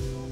Bye.